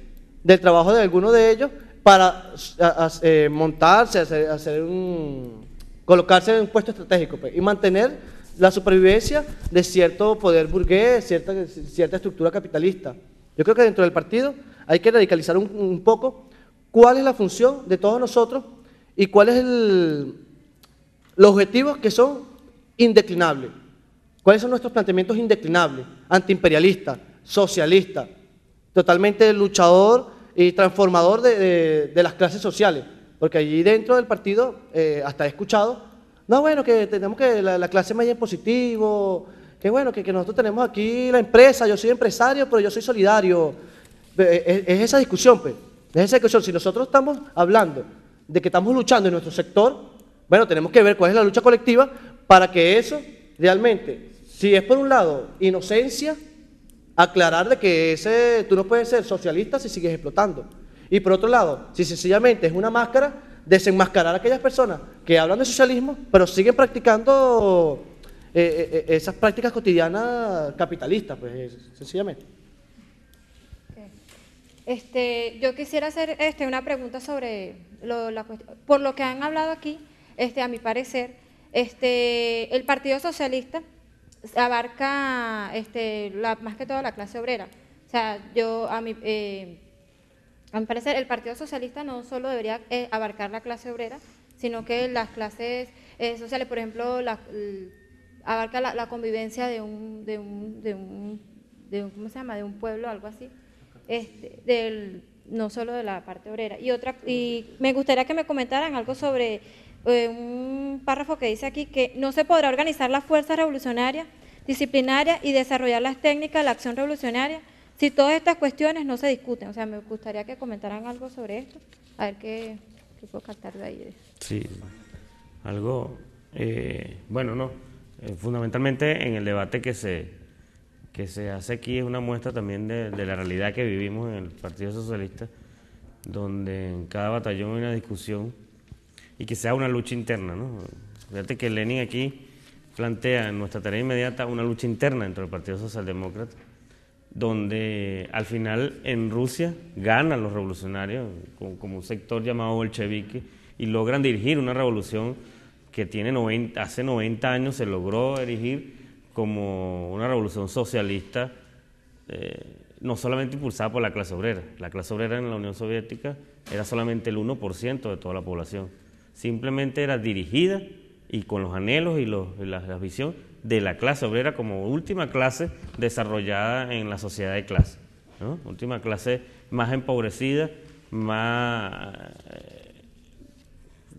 del trabajo de alguno de ellos para eh, montarse, hacer, un, colocarse en un puesto estratégico pues, y mantener la supervivencia de cierto poder burgués, cierta, cierta estructura capitalista. Yo creo que dentro del partido hay que radicalizar un, poco cuál es la función de todos nosotros y cuáles el, los objetivos que son indeclinables. ¿Cuáles son nuestros planteamientos indeclinables? Antiimperialista, socialista, totalmente luchador y transformador de, las clases sociales. Porque allí dentro del partido, eh, hasta he escuchado, no, bueno, que tenemos que la, clase media en positivo, que bueno, que, nosotros tenemos aquí la empresa, yo soy empresario, pero yo soy solidario. Ve, Es, es esa discusión, pues. Es esa discusión. Si nosotros estamos hablando de que estamos luchando en nuestro sector, bueno, tenemos que ver cuál es la lucha colectiva para que eso realmente, si es por un lado inocencia, aclarar de que ese, tú no puedes ser socialista si sigues explotando. Y por otro lado, si sencillamente es una máscara, desenmascarar a aquellas personas que hablan de socialismo, pero siguen practicando eh, eh, eh, esas prácticas cotidianas capitalistas, pues sencillamente. Este, yo quisiera hacer este, una pregunta sobre lo- la. Por lo que han hablado aquí, este, a mi parecer, este, el Partido Socialista abarca este, la- más que todo la clase obrera. O sea, yo a mi, eh, a mi parecer, el Partido Socialista no solo debería eh, abarcar la clase obrera, sino que las clases eh, sociales, por ejemplo, la- abarca la, la convivencia de un, de un, de un, de un- ¿cómo se llama? De un pueblo, algo así, este, del, no solo de la parte obrera. Y otra, y me gustaría que me comentaran algo sobre eh, un párrafo que dice aquí que no se podrá organizar las fuerzas revolucionarias, disciplinarias y desarrollar las técnicas de la acción revolucionaria si todas estas cuestiones no se discuten. O sea, me gustaría que comentaran algo sobre esto, a ver qué, qué puedo captar de ahí. Sí, algo, eh, bueno, no, eh, fundamentalmente en el debate que se, que se hace aquí es una muestra también de, de la realidad que vivimos en el Partido Socialista, donde en cada batallón hay una discusión y que sea una lucha interna, ¿no? Fíjate que Lenin aquí plantea en nuestra tarea inmediata una lucha interna dentro del Partido Socialdemócrata, donde al final en Rusia ganan los revolucionarios como, un sector llamado bolchevique y logran dirigir una revolución que tiene 90, hace 90 años se logró erigir como una revolución socialista, eh, no solamente impulsada por la clase obrera. La clase obrera en la Unión Soviética era solamente el 1% de toda la población. Simplemente era dirigida y con los anhelos y, los, y la, visión de la clase obrera como última clase desarrollada en la sociedad de clase. ¿no? Última clase más empobrecida, más eh,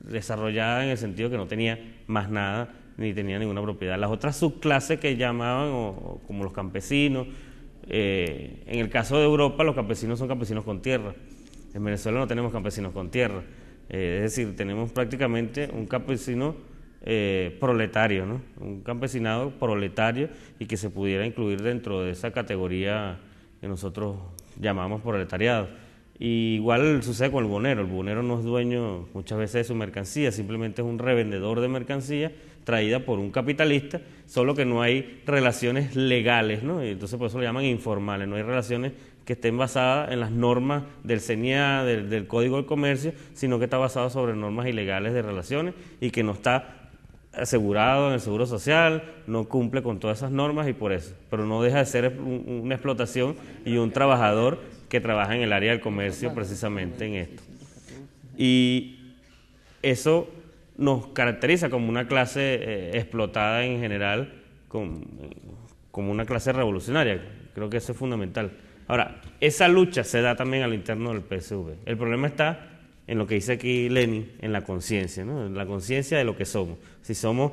desarrollada en el sentido que no tenía más nada ni tenía ninguna propiedad. Las otras subclases que llamaban, o, o como los campesinos, eh, en el caso de Europa los campesinos son campesinos con tierra. En Venezuela no tenemos campesinos con tierra. Eh, es decir, tenemos prácticamente un campesino eh, proletario, ¿no? un campesinado proletario y que se pudiera incluir dentro de esa categoría que nosotros llamamos proletariado. Y igual sucede con el bonero. El bonero no es dueño muchas veces de su mercancía, simplemente es un revendedor de mercancía traída por un capitalista, solo que no hay relaciones legales, ¿no? Y entonces por eso lo llaman informales, no hay relaciones que estén basadas en las normas del CENIA, del, Código del Comercio, sino que está basado sobre normas ilegales de relaciones y que no está asegurado en el seguro social, no cumple con todas esas normas y por eso, pero no deja de ser un- una explotación y un trabajador que trabaja en el área del comercio precisamente en esto. Y eso nos caracteriza como una clase eh, explotada en general, con- como una clase revolucionaria. Creo que eso es fundamental. Ahora, esa lucha se da también al interno del PSV. El problema está en lo que dice aquí Lenin, en la conciencia, ¿no? en la conciencia de lo que somos. Si somos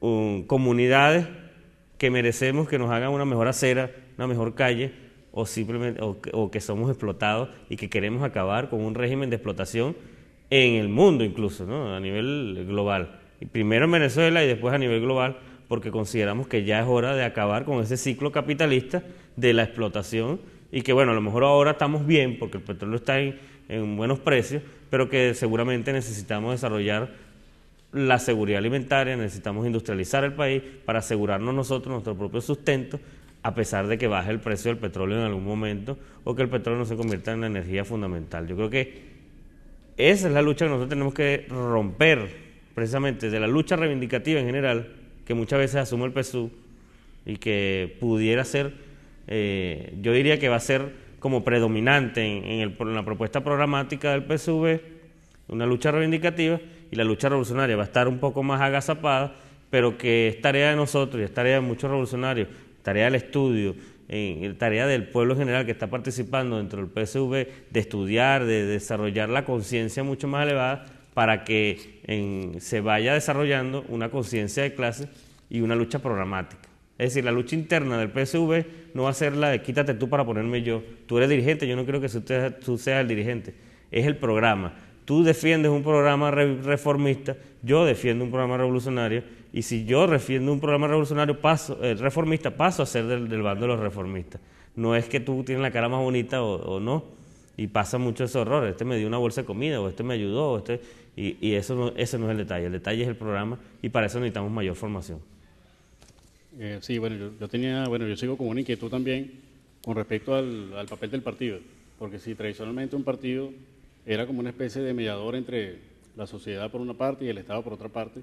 um, comunidades que merecemos que nos hagan una mejor acera, una mejor calle, o simplemente o, que- somos explotados y que queremos acabar con un régimen de explotación en el mundo incluso, ¿no? a nivel global. Primero en Venezuela y después a nivel global, porque consideramos que ya es hora de acabar con ese ciclo capitalista de la explotación y que bueno, a lo mejor ahora estamos bien porque el petróleo está en, en buenos precios, pero que seguramente necesitamos desarrollar la seguridad alimentaria, necesitamos industrializar el país para asegurarnos nosotros nuestro propio sustento, a pesar de que baje el precio del petróleo en algún momento o que el petróleo no se convierta en la energía fundamental. Yo creo que esa es la lucha que nosotros tenemos que romper, precisamente de la lucha reivindicativa en general, que muchas veces asume el PSU y que pudiera ser, eh, yo diría que va a ser como predominante en, en el- en la propuesta programática del PSV, una lucha reivindicativa, y la lucha revolucionaria va a estar un poco más agazapada, pero que es tarea de nosotros y es tarea de muchos revolucionarios, tarea del estudio, eh, tarea del pueblo en general que está participando dentro del PSV, de estudiar, de desarrollar la conciencia mucho más elevada para que en- se vaya desarrollando una conciencia de clase y una lucha programática. Es decir, la lucha interna del PSV no va a ser la de quítate tú para ponerme yo. Tú eres dirigente, yo no quiero que usted, tú seas el dirigente. Es el programa. Tú defiendes un programa reformista, yo defiendo un programa revolucionario, y si yo defiendo un programa revolucionario paso, eh, reformista, paso a ser del, bando de los reformistas. No es que tú tienes la cara más bonita o, no, y pasa mucho ese horror. Este me dio una bolsa de comida, o este me ayudó, o este, y, eso no, ese no es el detalle. El detalle es el programa, y para eso necesitamos mayor formación. Eh, sí, bueno, yo, tenía, bueno, yo sigo con una inquietud también con respecto al, papel del partido, porque si tradicionalmente un partido era como una especie de mediador entre la sociedad por una parte y el Estado por otra parte,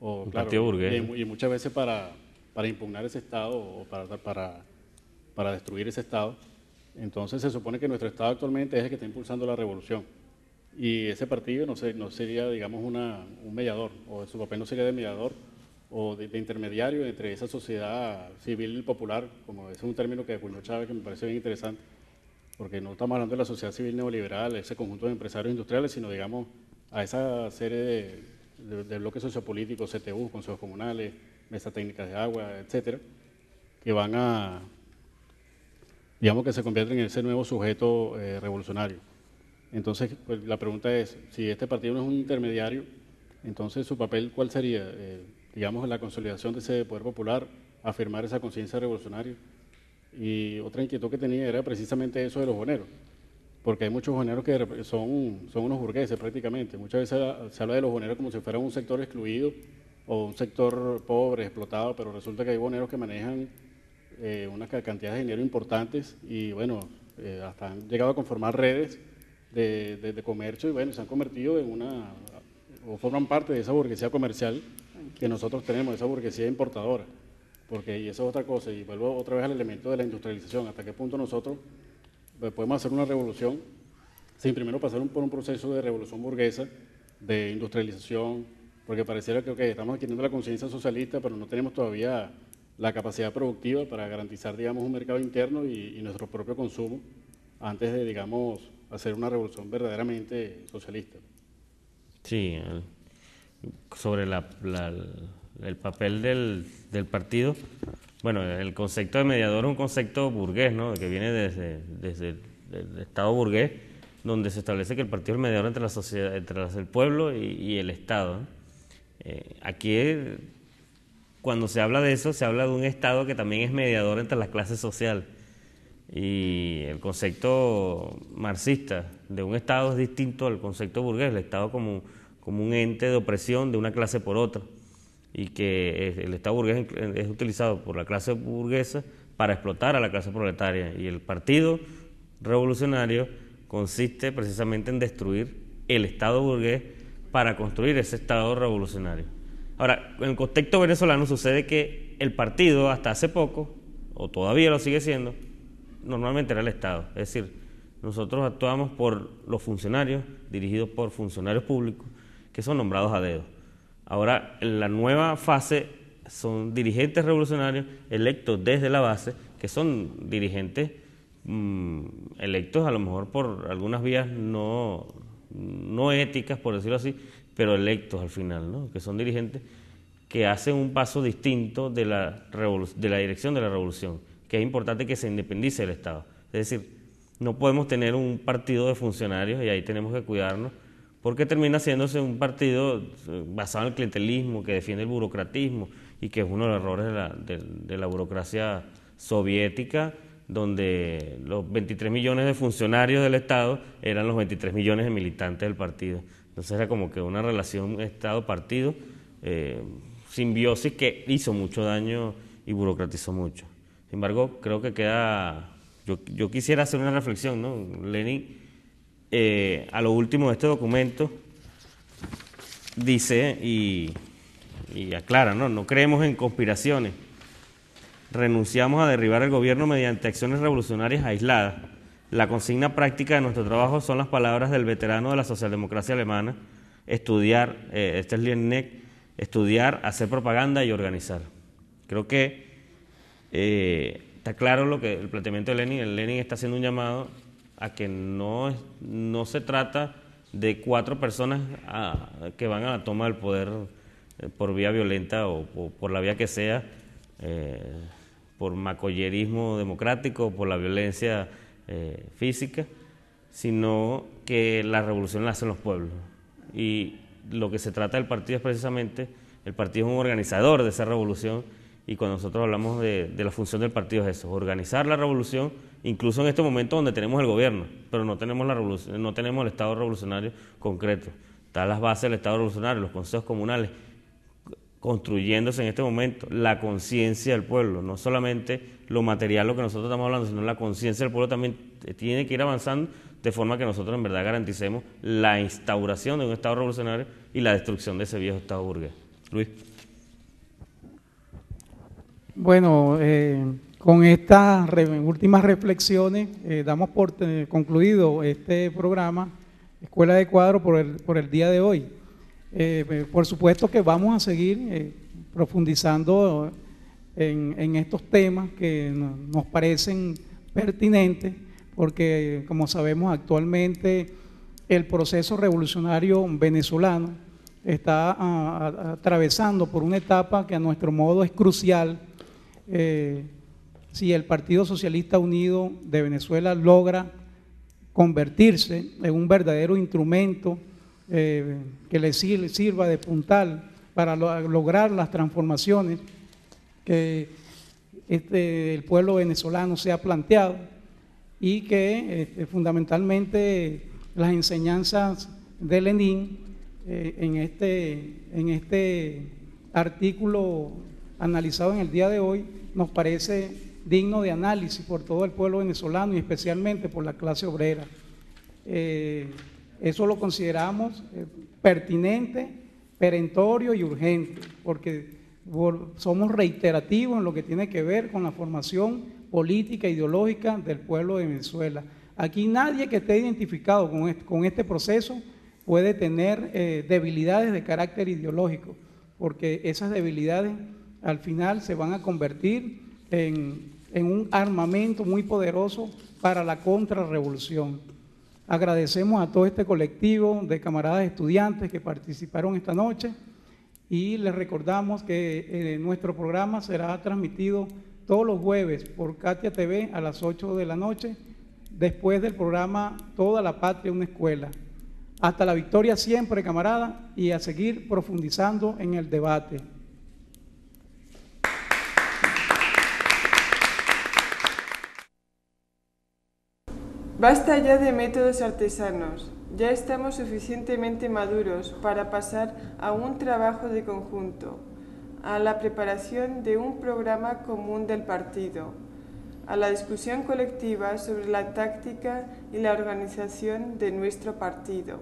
o un partido burgués. Y, muchas veces para, para impugnar ese Estado o para, para, para destruir ese Estado, entonces se supone que nuestro Estado actualmente es el que está impulsando la revolución. Y ese partido no, no sería, digamos, una, un mediador, o su papel no sería de mediador, o de, intermediario entre esa sociedad civil popular, como es un término que acuñó Chávez que me parece bien interesante, porque no estamos hablando de la sociedad civil neoliberal, ese conjunto de empresarios industriales, sino digamos a esa serie de, bloques sociopolíticos, CTU, consejos comunales, mesas técnicas de agua, etcétera, que van a, digamos que se convierten en ese nuevo sujeto eh, revolucionario. Entonces, pues, la pregunta es, si este partido no es un intermediario, entonces su papel, ¿cuál sería? Eh, digamos, la consolidación de ese poder popular, afirmar esa conciencia revolucionaria. Y otra inquietud que tenía era precisamente eso de los boneros, porque hay muchos boneros que son, son unos burgueses prácticamente. Muchas veces se habla de los boneros como si fueran un sector excluido o un sector pobre, explotado, pero resulta que hay boneros que manejan eh, una cantidad de dinero importantes y bueno, eh, hasta han llegado a conformar redes de, de, comercio y bueno, se han convertido en una, o forman parte de esa burguesía comercial que nosotros tenemos, esa burguesía importadora. Porque, y eso es otra cosa, y vuelvo otra vez al elemento de la industrialización, hasta qué punto nosotros pues, podemos hacer una revolución sin primero pasar por un proceso de revolución burguesa, de industrialización, porque pareciera que estamos adquiriendo la conciencia socialista, pero no tenemos todavía la capacidad productiva para garantizar, digamos, un mercado interno y, nuestro propio consumo antes de, digamos, hacer una revolución verdaderamente socialista. Sí, sobre la, el papel del, del, partido, bueno, el concepto de mediador es un concepto burgués, ¿no? que viene desde, el Estado burgués, donde se establece que el partido es mediador entre la sociedad, entre el pueblo y, el Estado. Eh, aquí, cuando se habla de eso, se habla de un Estado que también es mediador entre las clases sociales. Y el concepto marxista de un Estado es distinto al concepto burgués, el Estado como como un ente de opresión de una clase por otra y que el Estado burgués es utilizado por la clase burguesa para explotar a la clase proletaria y el Partido Revolucionario consiste precisamente en destruir el Estado burgués para construir ese Estado revolucionario. Ahora, en el contexto venezolano sucede que el partido hasta hace poco, o todavía lo sigue siendo, normalmente era el Estado. Es decir, nosotros actuamos por los funcionarios, dirigidos por funcionarios públicos, que son nombrados a dedo. Ahora, en la nueva fase son dirigentes revolucionarios electos desde la base, que son dirigentes mm, electos a lo mejor por algunas vías no, no éticas, por decirlo así, pero electos al final, ¿no? que son dirigentes que hacen un paso distinto de la, de la dirección de la revolución, que es importante que se independice del Estado. Es decir, no podemos tener un partido de funcionarios y ahí tenemos que cuidarnos porque termina haciéndose un partido eh, basado en el clientelismo, que defiende el burocratismo y que es uno de los errores de la, de, la burocracia soviética, donde los 23 millones de funcionarios del Estado eran los 23 millones de militantes del partido. Entonces era como que una relación Estado-partido, eh, simbiosis que hizo mucho daño y burocratizó mucho. Sin embargo, creo que queda... Yo, yo quisiera hacer una reflexión, ¿no? Lenin eh, a lo último de este documento dice y, aclara, ¿no? no creemos en conspiraciones, renunciamos a derribar el gobierno mediante acciones revolucionarias aisladas. La consigna práctica de nuestro trabajo son las palabras del veterano de la socialdemocracia alemana, estudiar, eh, este es Lienneck, estudiar, hacer propaganda y organizar. Creo que eh, está claro lo que el planteamiento de Lenin, el Lenin está haciendo un llamado a que no, no se trata de cuatro personas que van a la toma del poder eh, por vía violenta o, por la vía que sea eh, por macollerismo democrático, por la violencia eh, física, sino que la revolución la hacen los pueblos. Y lo que se trata del partido es precisamente, el partido es un organizador de esa revolución y cuando nosotros hablamos de, la función del partido es eso, organizar la revolución, incluso en este momento donde tenemos el gobierno, pero no tenemos, la revolución, no tenemos el Estado revolucionario concreto. Están las bases del Estado revolucionario, los consejos comunales, construyéndose en este momento la conciencia del pueblo, no solamente lo material, lo que nosotros estamos hablando, sino la conciencia del pueblo también tiene que ir avanzando de forma que nosotros en verdad garanticemos la instauración de un Estado revolucionario y la destrucción de ese viejo Estado burgués. Luis. Bueno, eh, con estas últimas reflexiones eh, damos por eh, concluido este programa Escuela de Cuadro por el, por el día de hoy. por supuesto que vamos a seguir profundizando en, estos temas que nos parecen pertinentes, porque como sabemos actualmente el proceso revolucionario venezolano está atravesando por una etapa que a nuestro modo es crucial eh, si el Partido Socialista Unido de Venezuela logra convertirse en un verdadero instrumento eh, que le sirva de puntal para lograr las transformaciones que este, el pueblo venezolano se ha planteado y que este, fundamentalmente las enseñanzas de Lenin eh, en, este, en este artículo analizado en el día de hoy nos parece digno de análisis por todo el pueblo venezolano y especialmente por la clase obrera. Eh, eso lo consideramos eh, pertinente, perentorio y urgente, porque somos reiterativos en lo que tiene que ver con la formación política e ideológica del pueblo de Venezuela. Aquí nadie que esté identificado con este, proceso puede tener eh, debilidades de carácter ideológico, porque esas debilidades al final se van a convertir en, un armamento muy poderoso para la contrarrevolución. Agradecemos a todo este colectivo de camaradas estudiantes que participaron esta noche y les recordamos que eh, nuestro programa será transmitido todos los jueves por Katia TV a las 8 de la noche, después del programa Toda la Patria, una escuela. Hasta la victoria siempre, camarada, y a seguir profundizando en el debate. Basta ya de métodos artesanos. Ya estamos suficientemente maduros para pasar a un trabajo de conjunto, a la preparación de un programa común del partido, a la discusión colectiva sobre la táctica y la organización de nuestro partido.